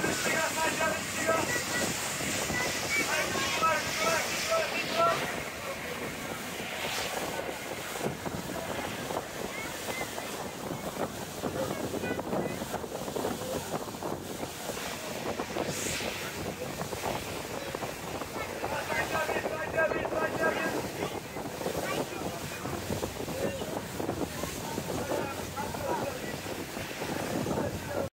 Travis.